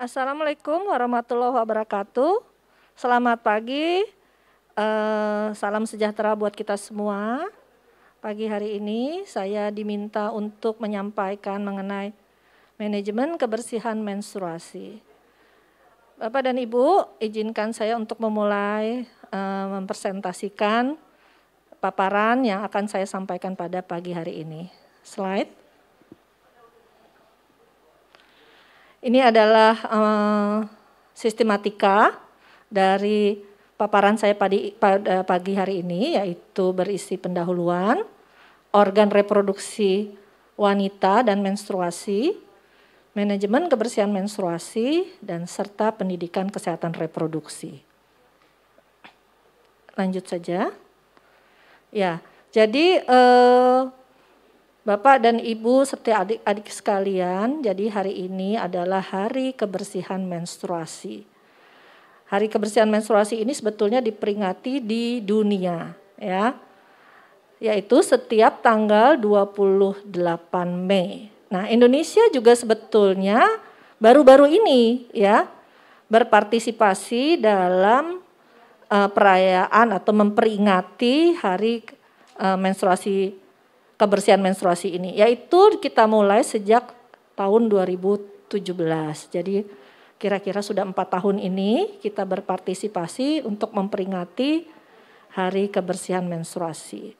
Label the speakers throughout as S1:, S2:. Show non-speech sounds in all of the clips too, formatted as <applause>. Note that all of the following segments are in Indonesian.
S1: Assalamualaikum warahmatullahi wabarakatuh. Selamat pagi, eh, salam sejahtera buat kita semua. Pagi hari ini saya diminta untuk menyampaikan mengenai manajemen kebersihan menstruasi. Bapak dan Ibu, izinkan saya untuk memulai eh, mempresentasikan paparan yang akan saya sampaikan pada pagi hari ini. Slide. Ini adalah uh, sistematika dari paparan saya pagi, pada pagi hari ini, yaitu berisi pendahuluan, organ reproduksi wanita dan menstruasi, manajemen kebersihan menstruasi, dan serta pendidikan kesehatan reproduksi. Lanjut saja. Ya, jadi eh, Bapak dan Ibu serta adik-adik sekalian, jadi hari ini adalah hari kebersihan menstruasi. Hari kebersihan menstruasi ini sebetulnya diperingati di dunia, ya. Yaitu setiap tanggal 28 Mei. Nah, Indonesia juga sebetulnya baru-baru ini ya berpartisipasi dalam uh, perayaan atau memperingati hari uh, menstruasi kebersihan menstruasi ini, yaitu kita mulai sejak tahun 2017. Jadi kira-kira sudah empat tahun ini kita berpartisipasi untuk memperingati Hari Kebersihan Menstruasi.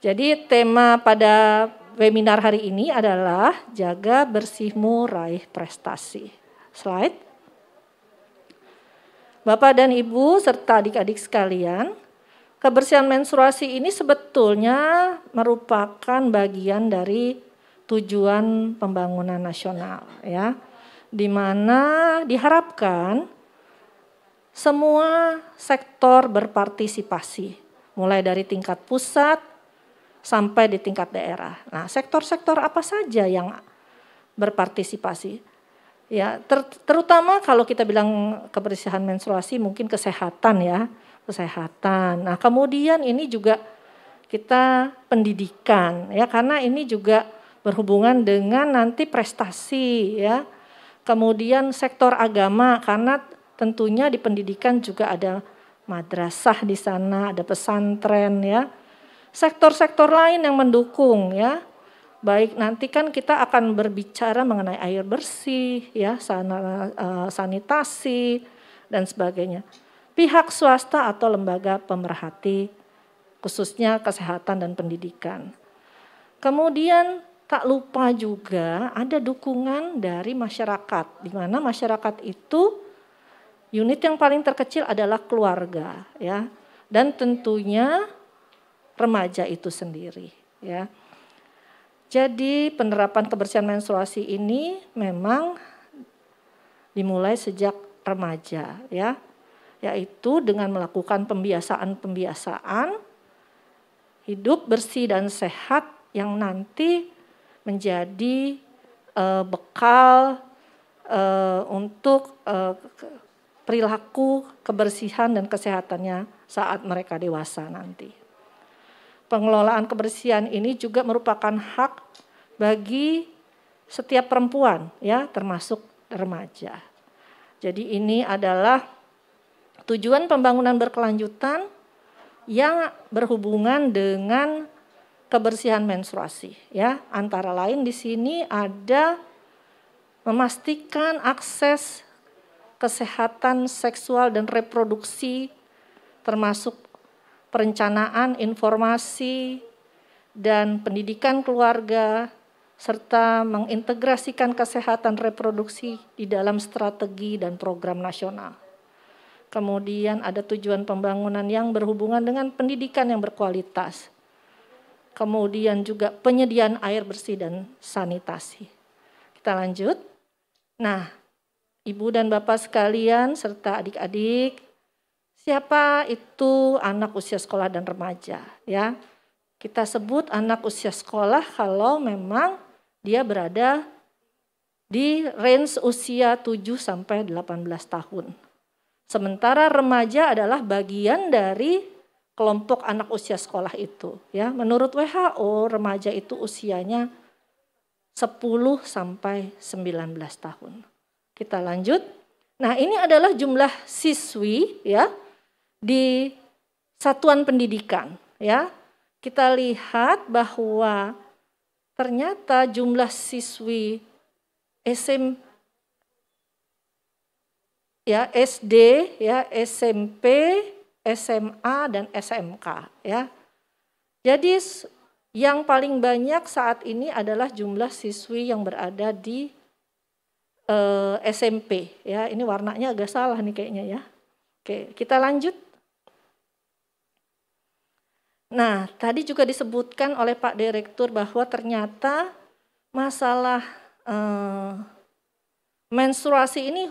S1: Jadi tema pada webinar hari ini adalah jaga bersihmu raih prestasi. Slide. Bapak dan Ibu serta adik-adik sekalian, kebersihan menstruasi ini sebetulnya merupakan bagian dari tujuan pembangunan nasional ya di mana diharapkan semua sektor berpartisipasi mulai dari tingkat pusat sampai di tingkat daerah. Nah, sektor-sektor apa saja yang berpartisipasi? Ya, ter, terutama kalau kita bilang kebersihan menstruasi mungkin kesehatan ya kesehatan. Nah, kemudian ini juga kita pendidikan ya karena ini juga berhubungan dengan nanti prestasi ya. Kemudian sektor agama karena tentunya di pendidikan juga ada madrasah di sana, ada pesantren ya. Sektor-sektor lain yang mendukung ya. Baik nanti kan kita akan berbicara mengenai air bersih ya, sana, uh, sanitasi dan sebagainya pihak swasta atau lembaga pemerhati, khususnya kesehatan dan pendidikan. Kemudian tak lupa juga ada dukungan dari masyarakat, di mana masyarakat itu unit yang paling terkecil adalah keluarga, ya, dan tentunya remaja itu sendiri, ya. Jadi penerapan kebersihan menstruasi ini memang dimulai sejak remaja, ya yaitu dengan melakukan pembiasaan-pembiasaan hidup bersih dan sehat yang nanti menjadi uh, bekal uh, untuk uh, perilaku kebersihan dan kesehatannya saat mereka dewasa nanti. Pengelolaan kebersihan ini juga merupakan hak bagi setiap perempuan ya termasuk remaja. Jadi ini adalah tujuan pembangunan berkelanjutan yang berhubungan dengan kebersihan menstruasi ya antara lain di sini ada memastikan akses kesehatan seksual dan reproduksi termasuk perencanaan informasi dan pendidikan keluarga serta mengintegrasikan kesehatan reproduksi di dalam strategi dan program nasional. Kemudian ada tujuan pembangunan yang berhubungan dengan pendidikan yang berkualitas. Kemudian juga penyediaan air bersih dan sanitasi. Kita lanjut. Nah, Ibu dan Bapak sekalian serta adik-adik, siapa itu anak usia sekolah dan remaja ya? Kita sebut anak usia sekolah kalau memang dia berada di range usia 7 sampai 18 tahun Sementara remaja adalah bagian dari kelompok anak usia sekolah itu ya. Menurut WHO remaja itu usianya 10 sampai 19 tahun. Kita lanjut. Nah, ini adalah jumlah siswi ya di satuan pendidikan ya. Kita lihat bahwa ternyata jumlah siswi SMP ya SD, ya SMP, SMA dan SMK ya. Jadi yang paling banyak saat ini adalah jumlah siswi yang berada di eh, SMP ya. Ini warnanya agak salah nih kayaknya ya. Oke, kita lanjut. Nah, tadi juga disebutkan oleh Pak Direktur bahwa ternyata masalah eh, menstruasi ini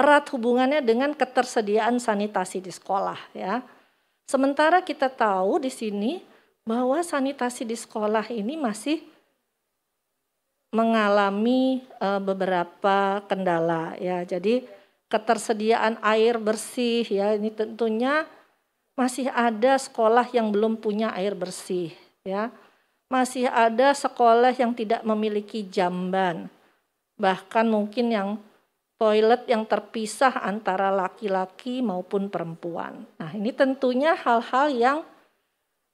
S1: erat hubungannya dengan ketersediaan sanitasi di sekolah ya. Sementara kita tahu di sini bahwa sanitasi di sekolah ini masih mengalami uh, beberapa kendala ya. Jadi ketersediaan air bersih ya ini tentunya masih ada sekolah yang belum punya air bersih ya. Masih ada sekolah yang tidak memiliki jamban. Bahkan mungkin yang toilet yang terpisah antara laki-laki maupun perempuan. Nah, ini tentunya hal-hal yang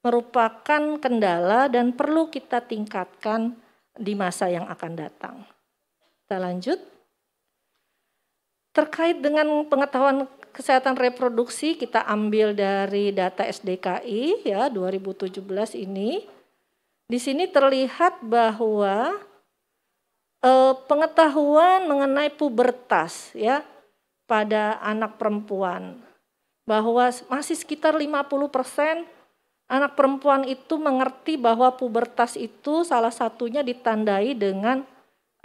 S1: merupakan kendala dan perlu kita tingkatkan di masa yang akan datang. Kita lanjut. Terkait dengan pengetahuan kesehatan reproduksi, kita ambil dari data SDKI ya 2017 ini. Di sini terlihat bahwa eh, pengetahuan mengenai pubertas ya pada anak perempuan bahwa masih sekitar 50% anak perempuan itu mengerti bahwa pubertas itu salah satunya ditandai dengan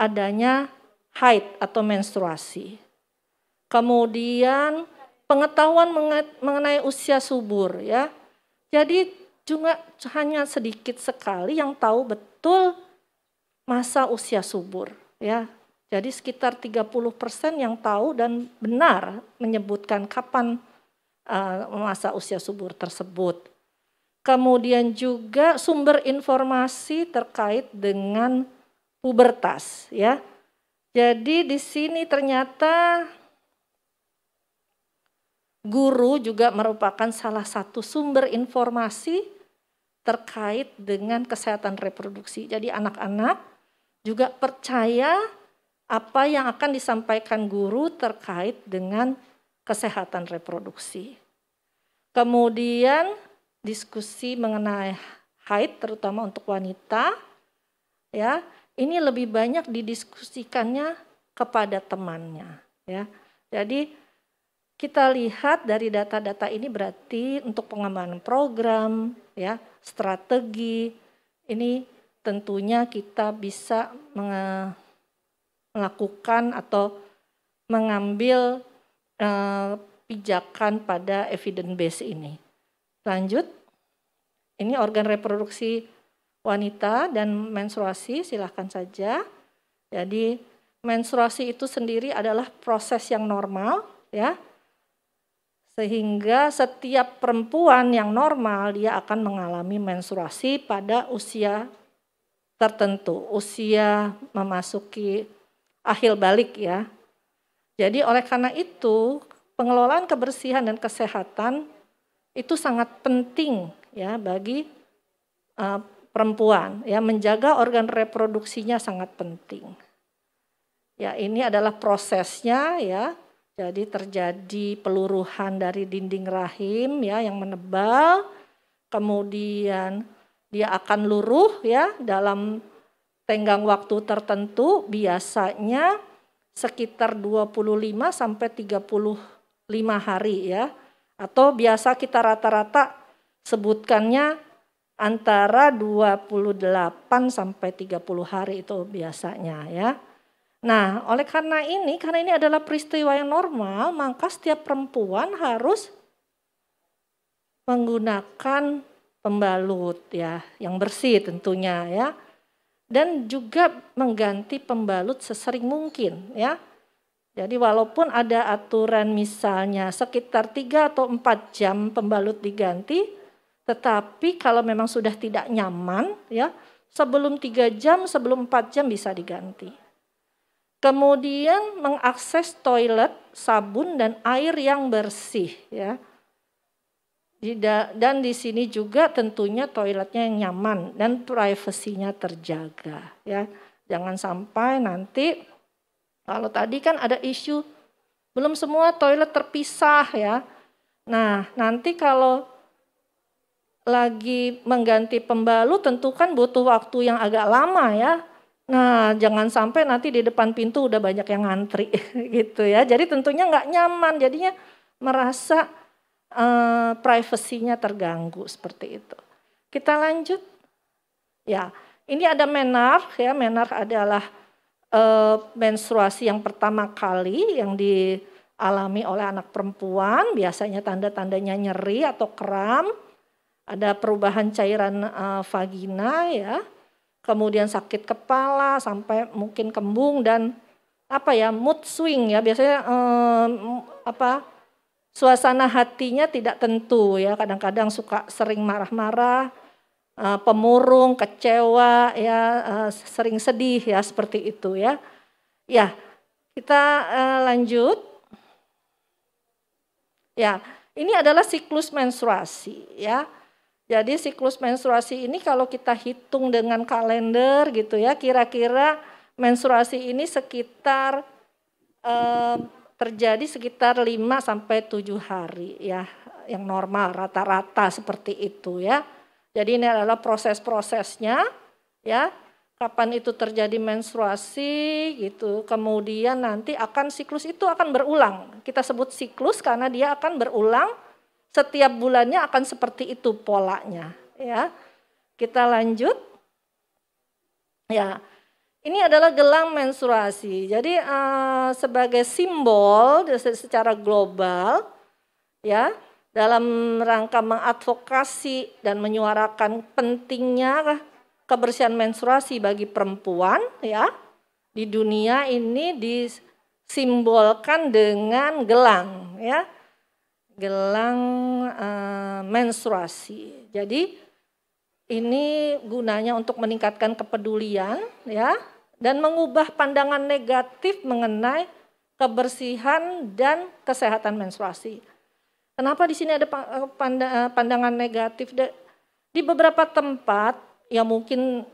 S1: adanya haid atau menstruasi. Kemudian pengetahuan mengenai usia subur ya. Jadi juga hanya sedikit sekali yang tahu betul masa usia subur ya. Jadi sekitar 30% yang tahu dan benar menyebutkan kapan uh, masa usia subur tersebut. Kemudian juga sumber informasi terkait dengan pubertas ya. Jadi di sini ternyata guru juga merupakan salah satu sumber informasi terkait dengan kesehatan reproduksi. Jadi anak-anak juga percaya apa yang akan disampaikan guru terkait dengan kesehatan reproduksi. Kemudian diskusi mengenai haid terutama untuk wanita ya, ini lebih banyak didiskusikannya kepada temannya ya. Jadi kita lihat dari data-data ini berarti untuk pengembangan program ya, strategi ini tentunya kita bisa melakukan atau mengambil uh, pijakan pada evidence base ini. Lanjut, ini organ reproduksi wanita dan menstruasi silahkan saja. Jadi menstruasi itu sendiri adalah proses yang normal ya. Sehingga setiap perempuan yang normal dia akan mengalami menstruasi pada usia tertentu, usia memasuki akhir balik ya. Jadi oleh karena itu pengelolaan kebersihan dan kesehatan itu sangat penting ya bagi uh, perempuan ya menjaga organ reproduksinya sangat penting. Ya ini adalah prosesnya ya. Jadi terjadi peluruhan dari dinding rahim ya yang menebal, kemudian dia akan luruh ya dalam tenggang waktu tertentu biasanya sekitar 25 sampai 35 hari ya. Atau biasa kita rata-rata sebutkannya antara 28 sampai 30 hari itu biasanya ya. Nah, oleh karena ini, karena ini adalah peristiwa yang normal, maka setiap perempuan harus menggunakan pembalut ya, yang bersih tentunya ya. Dan juga mengganti pembalut sesering mungkin ya. Jadi walaupun ada aturan misalnya sekitar 3 atau 4 jam pembalut diganti, tetapi kalau memang sudah tidak nyaman ya, sebelum 3 jam, sebelum 4 jam bisa diganti. Kemudian mengakses toilet, sabun dan air yang bersih ya. Dan di sini juga tentunya toiletnya yang nyaman dan privasinya terjaga ya. Jangan sampai nanti kalau tadi kan ada isu belum semua toilet terpisah ya. Nah, nanti kalau lagi mengganti pembalut tentu kan butuh waktu yang agak lama ya. Nah, jangan sampai nanti di depan pintu udah banyak yang ngantri <laughs> gitu ya. Jadi tentunya nggak nyaman, jadinya merasa uh, privasinya terganggu seperti itu. Kita lanjut. Ya, ini ada menar ya. Menar adalah uh, menstruasi yang pertama kali yang dialami oleh anak perempuan, biasanya tanda-tandanya nyeri atau kram, ada perubahan cairan uh, vagina ya, kemudian sakit kepala sampai mungkin kembung dan apa ya mood swing ya biasanya uh, apa suasana hatinya tidak tentu ya kadang-kadang suka sering marah-marah uh, pemurung, kecewa, ya uh, sering sedih ya seperti itu ya. Ya, kita uh, lanjut. Ya, ini adalah siklus menstruasi ya. Jadi siklus menstruasi ini kalau kita hitung dengan kalender gitu ya, kira-kira menstruasi ini sekitar uh, terjadi sekitar 5 sampai 7 hari ya, yang normal rata-rata seperti itu ya. Jadi ini adalah proses-prosesnya ya. Kapan itu terjadi menstruasi gitu. Kemudian nanti akan siklus itu akan berulang. Kita sebut siklus karena dia akan berulang setiap bulannya akan seperti itu polanya ya. Kita lanjut. Ya. Ini adalah gelang menstruasi. Jadi uh, sebagai simbol secara global ya dalam rangka mengadvokasi dan menyuarakan pentingnya kebersihan menstruasi bagi perempuan ya di dunia ini disimbolkan dengan gelang ya gelang uh, menstruasi jadi ini gunanya untuk meningkatkan kepedulian ya dan mengubah pandangan negatif mengenai kebersihan dan kesehatan menstruasi Kenapa di sini ada eh, eh, pandangan negatif? Di beberapa tempat yang mungkin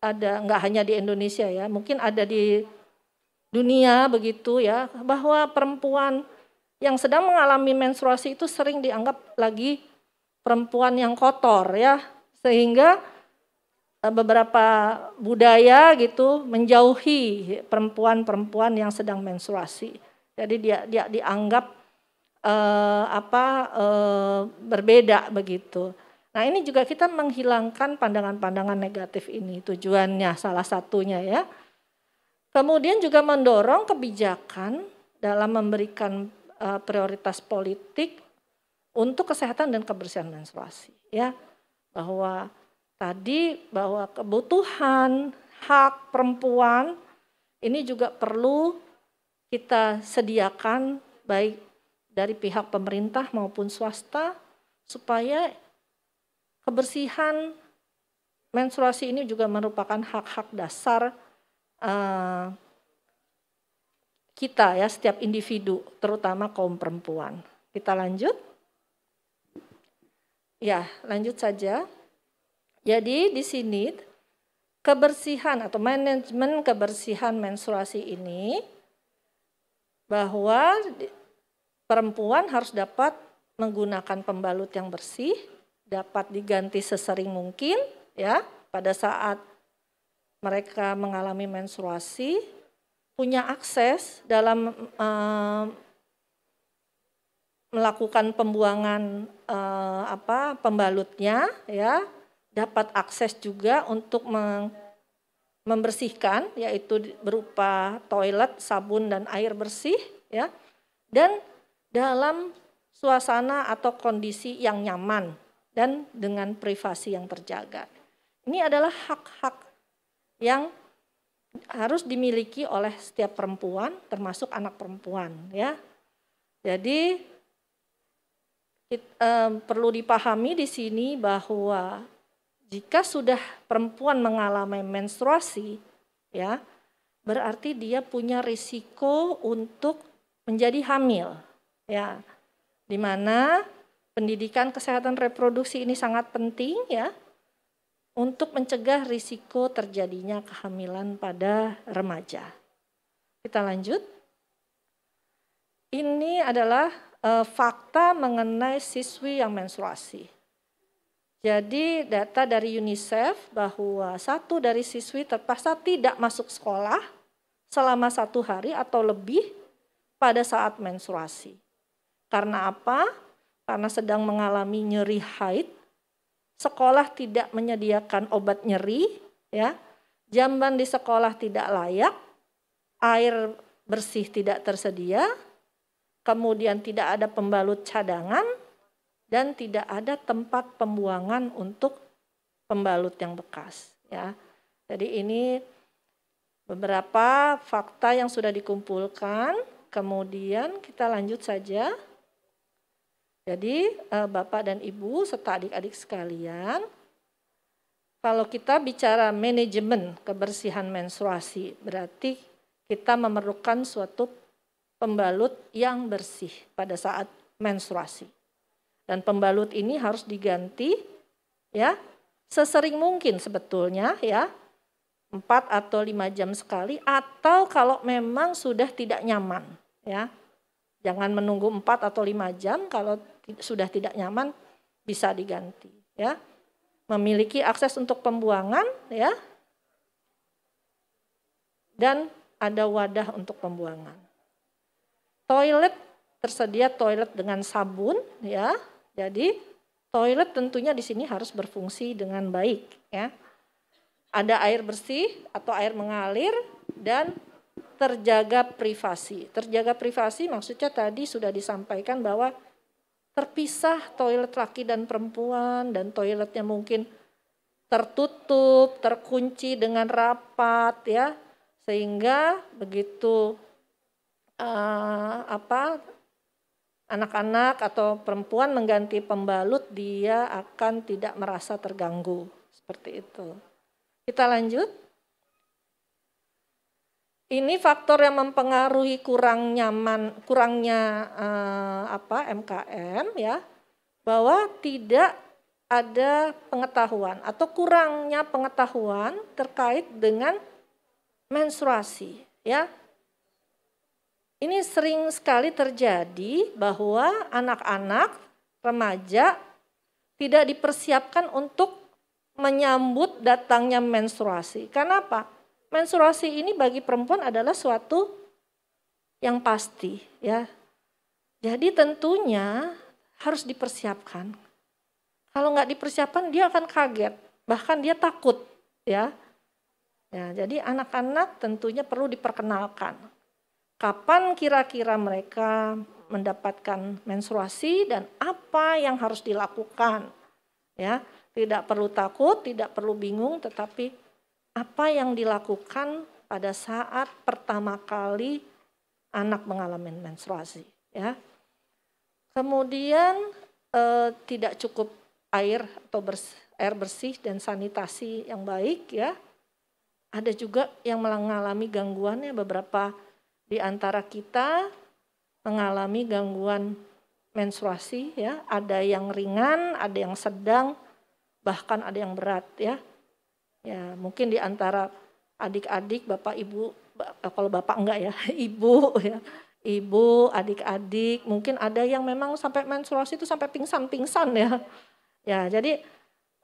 S1: ada nggak hanya di Indonesia ya, mungkin ada di dunia begitu ya, bahwa perempuan yang sedang mengalami menstruasi itu sering dianggap lagi perempuan yang kotor ya, sehingga eh, beberapa budaya gitu menjauhi perempuan-perempuan yang sedang menstruasi. Jadi dia dia dianggap uh, apa uh, berbeda begitu. Nah ini juga kita menghilangkan pandangan-pandangan negatif ini tujuannya salah satunya ya. Kemudian juga mendorong kebijakan dalam memberikan uh, prioritas politik untuk kesehatan dan kebersihan menstruasi ya. Bahwa tadi bahwa kebutuhan hak perempuan ini juga perlu kita sediakan baik dari pihak pemerintah maupun swasta supaya kebersihan menstruasi ini juga merupakan hak-hak dasar uh, kita ya setiap individu terutama kaum perempuan. Kita lanjut. Ya, lanjut saja. Jadi di sini kebersihan atau manajemen kebersihan menstruasi ini bahwa perempuan harus dapat menggunakan pembalut yang bersih, dapat diganti sesering mungkin ya pada saat mereka mengalami menstruasi, punya akses dalam uh, melakukan pembuangan uh, apa pembalutnya ya, dapat akses juga untuk membersihkan yaitu berupa toilet, sabun dan air bersih ya. Dan dalam suasana atau kondisi yang nyaman dan dengan privasi yang terjaga. Ini adalah hak-hak yang harus dimiliki oleh setiap perempuan termasuk anak perempuan ya. Jadi eh, perlu dipahami di sini bahwa jika sudah perempuan mengalami menstruasi ya berarti dia punya risiko untuk menjadi hamil ya di mana pendidikan kesehatan reproduksi ini sangat penting ya untuk mencegah risiko terjadinya kehamilan pada remaja. Kita lanjut. Ini adalah e, fakta mengenai siswi yang menstruasi. Jadi data dari UNICEF bahwa satu dari siswi terpaksa tidak masuk sekolah selama satu hari atau lebih pada saat menstruasi. Karena apa? Karena sedang mengalami nyeri haid sekolah tidak menyediakan obat nyeri, ya, jamban di sekolah tidak layak, air bersih tidak tersedia, kemudian tidak ada pembalut cadangan, dan tidak ada tempat pembuangan untuk pembalut yang bekas. Ya, jadi ini beberapa fakta yang sudah dikumpulkan. Kemudian kita lanjut saja. Jadi eh, Bapak dan Ibu serta adik-adik sekalian, kalau kita bicara manajemen kebersihan menstruasi, berarti kita memerlukan suatu pembalut yang bersih pada saat menstruasi. Dan pembalut ini harus diganti ya sesering mungkin sebetulnya ya. 4 atau 5 jam sekali atau kalau memang sudah tidak nyaman ya. Jangan menunggu 4 atau 5 jam kalau sudah tidak nyaman bisa diganti ya. Memiliki akses untuk pembuangan ya. Dan ada wadah untuk pembuangan. Toilet tersedia toilet dengan sabun ya. Jadi toilet tentunya di sini harus berfungsi dengan baik ya. Ada air bersih atau air mengalir dan terjaga privasi. Terjaga privasi maksudnya tadi sudah disampaikan bahwa terpisah toilet laki dan perempuan dan toiletnya mungkin tertutup, terkunci dengan rapat ya. Sehingga begitu uh, apa anak-anak atau perempuan mengganti pembalut dia akan tidak merasa terganggu seperti itu. Kita lanjut. Ini faktor yang mempengaruhi kurang nyaman, kurangnya eh, apa MKM ya, bahwa tidak ada pengetahuan atau kurangnya pengetahuan terkait dengan menstruasi ya. Ini sering sekali terjadi bahwa anak-anak remaja tidak dipersiapkan untuk menyambut datangnya menstruasi. Kenapa? Menstruasi ini bagi perempuan adalah suatu yang pasti ya. Jadi tentunya harus dipersiapkan. Kalau nggak dipersiapkan dia akan kaget, bahkan dia takut ya. Ya, jadi anak-anak tentunya perlu diperkenalkan. Kapan kira-kira mereka mendapatkan menstruasi dan apa yang harus dilakukan. Ya, tidak perlu takut, tidak perlu bingung, tetapi apa yang dilakukan pada saat pertama kali anak mengalami menstruasi ya. Kemudian eh, tidak cukup air atau bersih, air bersih dan sanitasi yang baik ya. Ada juga yang mengalami gangguan ya beberapa di antara kita mengalami gangguan menstruasi ya, ada yang ringan, ada yang sedang, bahkan ada yang berat ya. Ya, mungkin di antara adik-adik, bapak, ibu, eh, kalau bapak enggak ya, <laughs> ibu ya, ibu, adik-adik, mungkin ada yang memang sampai menstruasi itu sampai pingsan-pingsan ya. Ya, jadi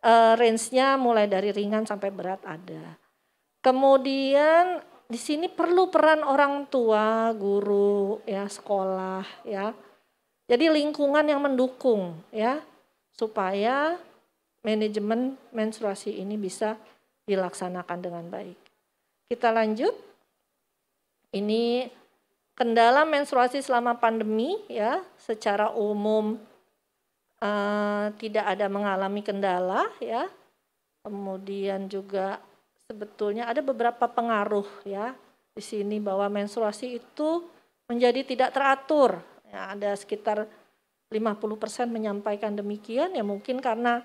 S1: uh, range-nya mulai dari ringan sampai berat ada. Kemudian di sini perlu peran orang tua, guru, ya, sekolah, ya. Jadi lingkungan yang mendukung, ya, supaya manajemen menstruasi ini bisa dilaksanakan dengan baik. Kita lanjut. Ini kendala menstruasi selama pandemi ya, secara umum uh, tidak ada mengalami kendala ya. Kemudian juga sebetulnya ada beberapa pengaruh ya di sini bahwa menstruasi itu menjadi tidak teratur. Ya, ada sekitar 50% menyampaikan demikian ya mungkin karena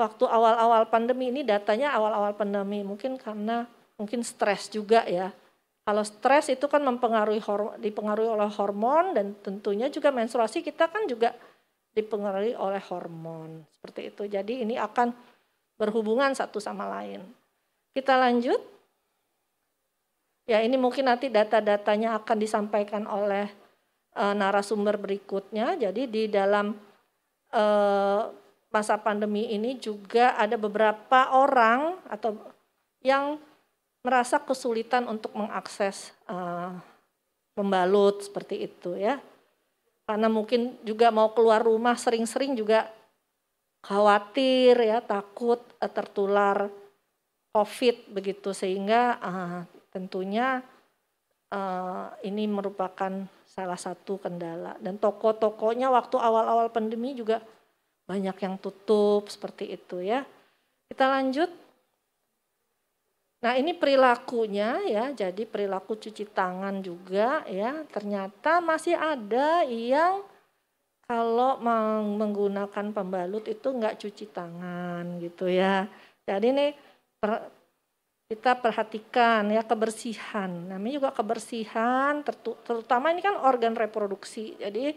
S1: waktu awal-awal pandemi ini datanya awal-awal pandemi mungkin karena mungkin stres juga ya. Kalau stres itu kan mempengaruhi dipengaruhi oleh hormon dan tentunya juga menstruasi kita kan juga dipengaruhi oleh hormon seperti itu. Jadi ini akan berhubungan satu sama lain. Kita lanjut. Ya ini mungkin nanti data-datanya akan disampaikan oleh uh, narasumber berikutnya. Jadi di dalam uh, masa pandemi ini juga ada beberapa orang atau yang merasa kesulitan untuk mengakses uh, pembalut seperti itu ya. Karena mungkin juga mau keluar rumah sering-sering juga khawatir ya, takut tertular COVID begitu sehingga uh, tentunya uh, ini merupakan salah satu kendala. Dan toko-tokonya waktu awal-awal pandemi juga banyak yang tutup seperti itu ya. Kita lanjut. Nah ini perilakunya ya, jadi perilaku cuci tangan juga ya. Ternyata masih ada yang kalau menggunakan pembalut itu enggak cuci tangan gitu ya. Jadi ini kita perhatikan ya kebersihan. Namanya juga kebersihan, terutama ini kan organ reproduksi. Jadi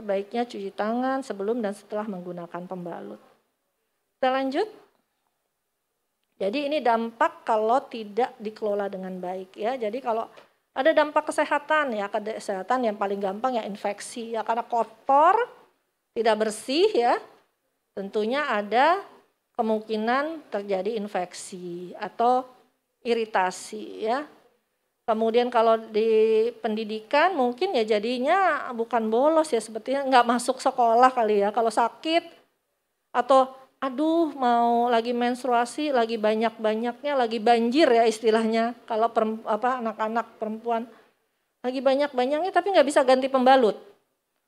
S1: sebaiknya cuci tangan sebelum dan setelah menggunakan pembalut. Kita lanjut. Jadi ini dampak kalau tidak dikelola dengan baik ya. Jadi kalau ada dampak kesehatan ya, kesehatan yang paling gampang ya infeksi ya karena kotor, tidak bersih ya. Tentunya ada kemungkinan terjadi infeksi atau iritasi ya. Kemudian kalau di pendidikan mungkin ya jadinya bukan bolos ya sepertinya nggak masuk sekolah kali ya. Kalau sakit atau aduh mau lagi menstruasi lagi banyak banyaknya lagi banjir ya istilahnya. Kalau apa anak-anak perempuan lagi banyak banyaknya tapi nggak bisa ganti pembalut.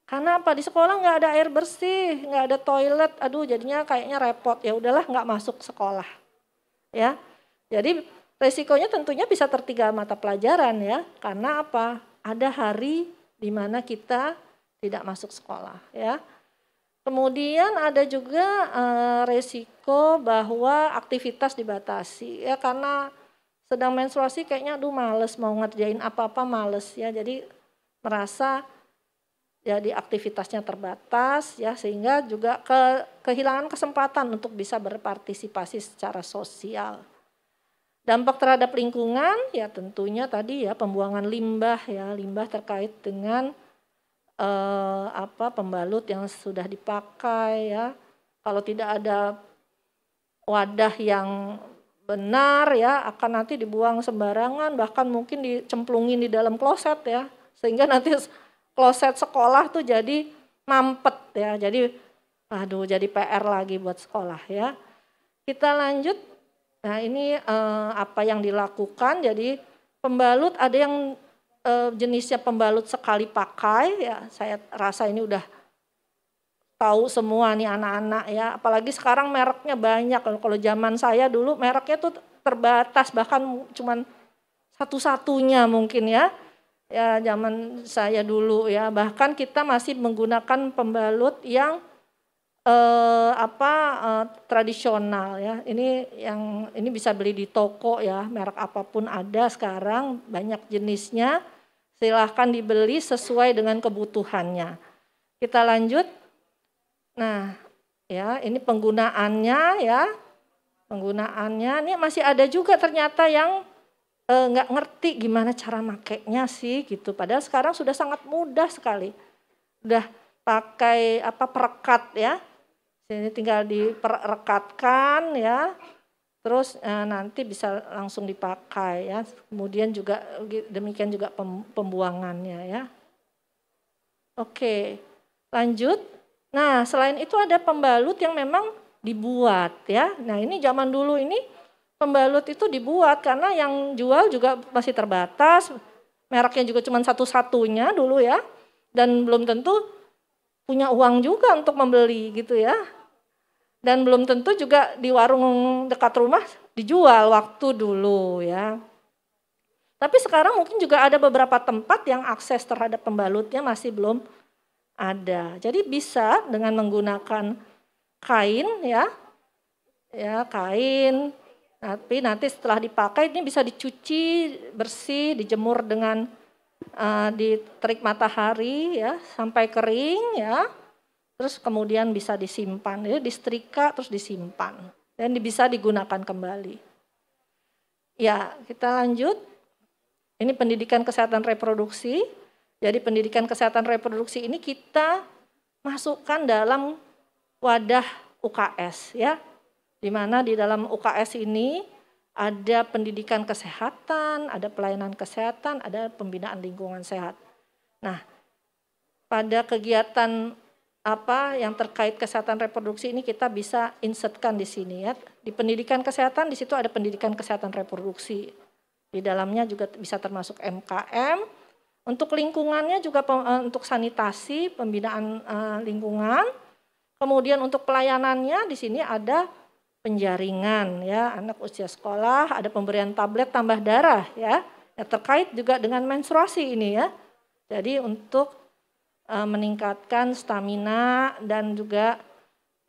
S1: Karena apa? Di sekolah nggak ada air bersih, nggak ada toilet, aduh jadinya kayaknya repot. Ya udahlah nggak masuk sekolah, ya. Jadi resikonya tentunya bisa tertiga mata pelajaran ya, karena apa? Ada hari di mana kita tidak masuk sekolah, ya. Kemudian ada juga uh, resiko bahwa aktivitas dibatasi ya karena sedang menstruasi kayaknya aduh males mau ngerjain apa-apa males ya. Jadi merasa jadi aktivitasnya terbatas ya sehingga juga ke, kehilangan kesempatan untuk bisa berpartisipasi secara sosial. Dampak terhadap lingkungan ya tentunya tadi ya pembuangan limbah ya limbah terkait dengan eh, apa pembalut yang sudah dipakai ya kalau tidak ada wadah yang benar ya akan nanti dibuang sembarangan bahkan mungkin dicemplungin di dalam kloset ya sehingga nanti kloset sekolah tuh jadi mampet ya. Jadi aduh jadi PR lagi buat sekolah ya. Kita lanjut. Nah, ini eh, apa yang dilakukan jadi pembalut ada yang eh, jenisnya pembalut sekali pakai ya. Saya rasa ini udah tahu semua nih anak-anak ya. Apalagi sekarang mereknya banyak. Kalau zaman saya dulu mereknya tuh terbatas bahkan cuman satu-satunya mungkin ya ya zaman saya dulu ya bahkan kita masih menggunakan pembalut yang eh, apa eh, tradisional ya ini yang ini bisa beli di toko ya merek apa pun ada sekarang banyak jenisnya silahkan dibeli sesuai dengan kebutuhannya kita lanjut nah ya ini penggunaannya ya penggunaannya ini masih ada juga ternyata yang Eh, nggak e, ngerti gimana cara makainya sih gitu. Padahal sekarang sudah sangat mudah sekali. Udah pakai apa perekat ya. Sini tinggal diperekatkan ya. Terus e, nanti bisa langsung dipakai ya. Kemudian juga demikian juga pembuangannya ya. Oke, lanjut. Nah, selain itu ada pembalut yang memang dibuat ya. Nah, ini zaman dulu ini pembalut itu dibuat karena yang jual juga masih terbatas, mereknya juga cuma satu-satunya dulu ya, dan belum tentu punya uang juga untuk membeli gitu ya. Dan belum tentu juga di warung dekat rumah dijual waktu dulu ya. Tapi sekarang mungkin juga ada beberapa tempat yang akses terhadap pembalutnya masih belum ada. Jadi bisa dengan menggunakan kain ya. Ya, kain. Tapi nanti setelah dipakai ini bisa dicuci bersih, dijemur dengan uh, di terik matahari ya sampai kering ya. Terus kemudian bisa disimpan, ya, disetrika terus disimpan dan bisa digunakan kembali. Ya, kita lanjut. Ini pendidikan kesehatan reproduksi. Jadi pendidikan kesehatan reproduksi ini kita masukkan dalam wadah UKS ya. Di mana di dalam UKS ini ada pendidikan kesehatan, ada pelayanan kesehatan, ada pembinaan lingkungan sehat. Nah, pada kegiatan apa yang terkait kesehatan reproduksi ini kita bisa insertkan di sini ya. Di pendidikan kesehatan di situ ada pendidikan kesehatan reproduksi. Di dalamnya juga bisa termasuk MKM. Untuk lingkungannya juga eh, untuk sanitasi, pembinaan eh, lingkungan. Kemudian untuk pelayanannya di sini ada penjaringan ya, anak usia sekolah, ada pemberian tablet tambah darah ya. ya terkait juga dengan menstruasi ini ya. Jadi untuk uh, meningkatkan stamina dan juga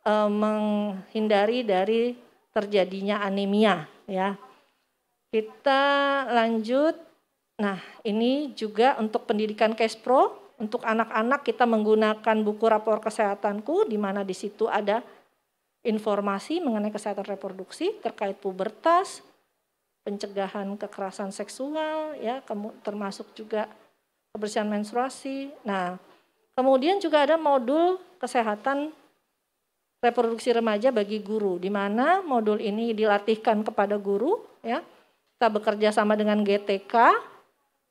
S1: uh, menghindari dari terjadinya anemia ya. Kita lanjut. Nah, ini juga untuk pendidikan Pro untuk anak-anak kita menggunakan buku rapor kesehatanku di mana di situ ada informasi mengenai kesehatan reproduksi terkait pubertas, pencegahan kekerasan seksual ya, termasuk juga kebersihan menstruasi. Nah, kemudian juga ada modul kesehatan reproduksi remaja bagi guru di mana modul ini dilatihkan kepada guru ya kita bekerja sama dengan GTK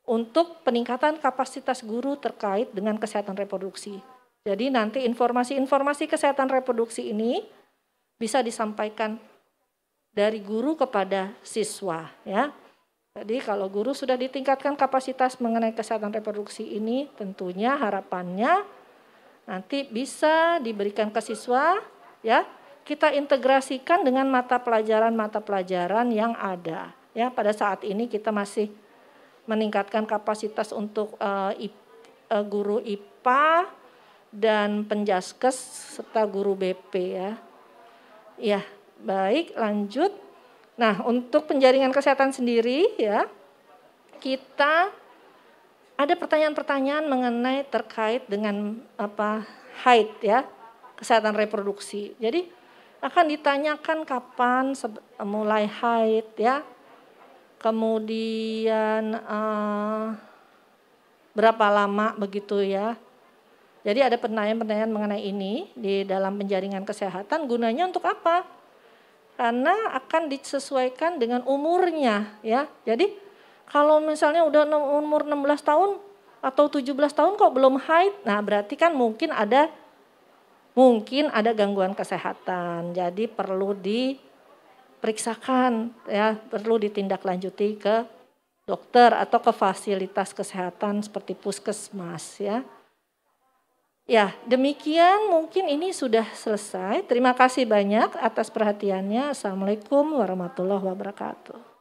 S1: untuk peningkatan kapasitas guru terkait dengan kesehatan reproduksi. Jadi nanti informasi-informasi kesehatan reproduksi ini bisa disampaikan dari guru kepada siswa ya. Jadi kalau guru sudah ditingkatkan kapasitas mengenai kesehatan reproduksi ini tentunya harapannya nanti bisa diberikan ke siswa ya. Kita integrasikan dengan mata pelajaran-mata pelajaran yang ada. Ya, pada saat ini kita masih meningkatkan kapasitas untuk uh, ip, uh, guru IPA dan penjaskes serta guru BP ya. Ya, baik, lanjut. Nah, untuk penjaringan kesehatan sendiri ya, kita ada pertanyaan-pertanyaan mengenai terkait dengan apa haid ya, kesehatan reproduksi. Jadi akan ditanyakan kapan mulai haid ya, kemudian uh, berapa lama begitu ya. Jadi ada pertanyaan-pertanyaan mengenai ini di dalam penjaringan kesehatan gunanya untuk apa? Karena akan disesuaikan dengan umurnya ya. Jadi kalau misalnya udah umur 16 tahun atau 17 tahun kok belum haid, nah berarti kan mungkin ada mungkin ada gangguan kesehatan. Jadi perlu di periksakan ya perlu ditindaklanjuti ke dokter atau ke fasilitas kesehatan seperti puskesmas ya. Ya, demikian mungkin ini sudah selesai. Terima kasih banyak atas perhatiannya. Assalamualaikum warahmatullahi wabarakatuh.